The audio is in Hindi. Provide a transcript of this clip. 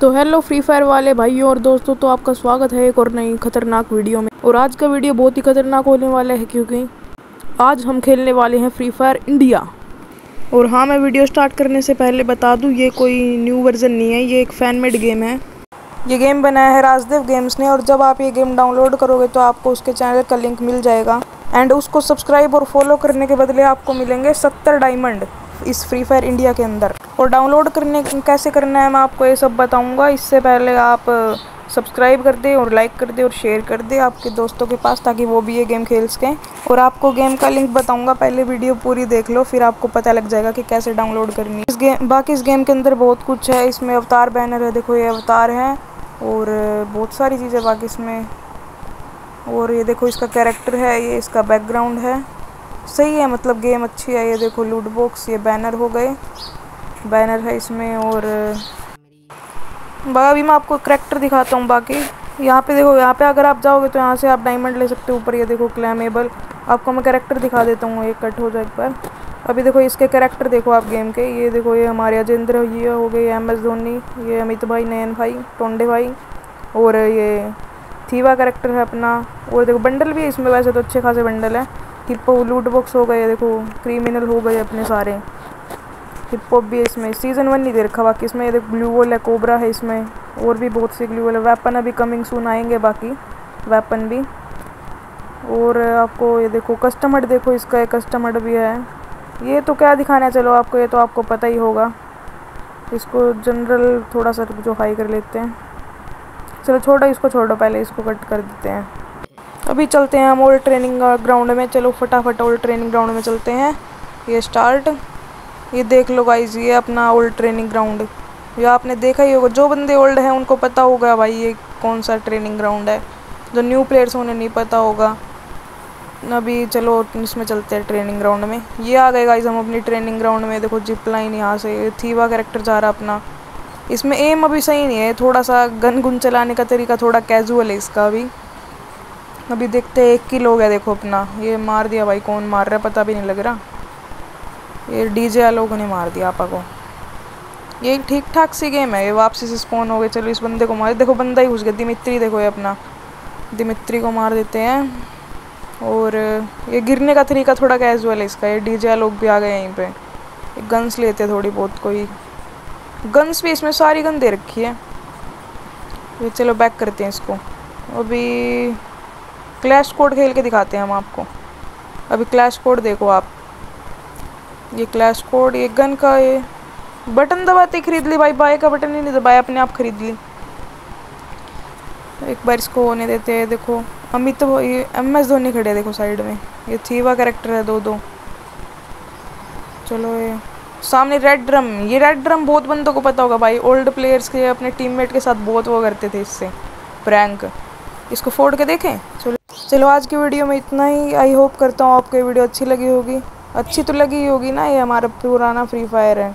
तो हेलो फ्री फायर वाले भाइयों और दोस्तों तो आपका स्वागत है एक और नई खतरनाक वीडियो में। और आज का वीडियो बहुत ही खतरनाक होने वाला है क्योंकि आज हम खेलने वाले हैं फ्री फायर इंडिया और हाँ मैं वीडियो स्टार्ट करने से पहले बता दूँ, ये कोई न्यू वर्जन नहीं है, ये एक फ़ैन मेड गेम है। ये गेम बनाया है राजदेव गेम्स ने और जब आप ये गेम डाउनलोड करोगे तो आपको उसके चैनल का लिंक मिल जाएगा। एंड उसको सब्सक्राइब और फॉलो करने के बदले आपको मिलेंगे सत्तर डायमंड इस फ्री फायर इंडिया के अंदर। और डाउनलोड करने, कैसे करना है मैं आपको ये सब बताऊँगा। इससे पहले आप सब्सक्राइब कर दे और लाइक कर दे और शेयर कर दे आपके दोस्तों के पास, ताकि वो भी ये गेम खेल सकें। और आपको गेम का लिंक बताऊँगा, पहले वीडियो पूरी देख लो, फिर आपको पता लग जाएगा कि कैसे डाउनलोड करनी इस गेम बाकी इस गेम के अंदर बहुत कुछ है। इसमें अवतार बैनर है, देखो ये अवतार है, और बहुत सारी चीज़ें बाकी इसमें। और ये देखो इसका कैरेक्टर है, ये इसका बैकग्राउंड है। सही है मतलब गेम अच्छी है, ये देखो लूट बॉक्स ये बैनर हो गए। बैनर है इसमें और अभी मैं आपको करेक्टर दिखाता हूँ बाकी। यहाँ पे देखो, यहाँ पे अगर आप जाओगे तो यहाँ से आप डायमंड ले सकते हो, ऊपर ये देखो क्लैमेबल आपको मैं करेक्टर दिखा देता हूँ एक कट हो जाए एक बार। अभी देखो इसके करेक्टर देखो आप गेम के। ये देखो, ये हमारे अजेंद्र ये हो गए एम एस धोनी, ये अमित भाई, नयन भाई, टोंडे भाई और ये थीवा करेक्टर है अपना। और देखो बंडल भी है इसमें, वैसे तो अच्छे खासे बंडल है। हिप्पो लूट बॉक्स हो गए, देखो क्रिमिनल हो गए अपने सारे। हिप्पो भी इसमें सीज़न वन नहीं दे रखा, बाकी इसमें देखो ब्लू वॉल है कोबरा है इसमें, और भी बहुत सी ग्लू वॉल है। वेपन अभी कमिंग सून आएँगे बाकी वेपन भी। और आपको ये देखो कस्टमर देखो, इसका एक कस्टमर भी है। ये तो क्या दिखाना है, चलो आपको, ये तो आपको पता ही होगा। इसको जनरल थोड़ा सा जो हाई कर लेते हैं। चलो छोड़ो, इसको छोड़ो, पहले इसको कट कर देते हैं। अभी चलते हैं हम ओल्ड ट्रेनिंग ग्राउंड में। चलो, फटाफट ओल्ड ट्रेनिंग ग्राउंड में चलते हैं। ये स्टार्ट ये देख लो गाइज़ ये अपना ओल्ड ट्रेनिंग ग्राउंड ये आपने देखा ही होगा, जो बंदे ओल्ड हैं, उनको पता होगा भाई ये कौन सा ट्रेनिंग ग्राउंड है। जो न्यू प्लेयर्स उन्हें नहीं पता होगा। अभी चलो, इसमें चलते हैं ट्रेनिंग ग्राउंड में। ये आ गए गाइज़ हम अपनी ट्रेनिंग ग्राउंड में। देखो जिप लाइन यहाँ से। थीवा कैरेक्टर जा रहा अपना। इसमें एम अभी सही नहीं है। थोड़ा सा गन गुन चलाने का तरीका थोड़ा कैजुअल है इसका अभी। अभी देखते हैं, एक किलो हो गया देखो अपना। ये मार दिया भाई, कौन मार रहा है पता भी नहीं लग रहा। ये डी डीजे लोगों ने मार दिया आपा को। ये ठीक ठाक सी गेम है, ये वापसी से स्पॉन हो गए। चलो इस बंदे को मार, देखो बंदा ही घुस गया, दिमित्री देखो ये अपना। दिमित्री को मार देते हैं। और ये गिरने का तरीका थोड़ा कैजुअल है इसका, ये डीजे लोग भी आ गए यहीं पे। गन्स लेते हैं थोड़ी बहुत, कोई। गन्स भी इसमें सारी गन दे रखी है। ये चलो बैक करते हैं इसको। अभी क्लैश कोड खेल के दिखाते हैं हम आपको। अभी क्लैश कोड देखो आप। ये क्लैश कोड ये गन का ये बटन दबाते खरीद ली भाई बाय का बटन ही नहीं दबाया, अपने आप खरीद ली। एक बार इसको होने देते हैं, देखो। अमित तो ये एम एस धोनी खड़े देखो साइड में। ये थीवा कैरेक्टर है दो दो चलो ये। सामने रेड ड्रम ये रेड ड्रम बहुत बंदों को पता होगा भाई। ओल्ड प्लेयर्स के अपने टीममेट के साथ बहुत वो करते थे इससे। प्रैंक इसको फोड़ के देखें? चलो। चलो, आज की वीडियो में इतना ही। आई होप करता हूँ आपको वीडियो अच्छी लगी होगी। अच्छी तो लगी होगी ना, ये हमारा पुराना फ्री फायर है।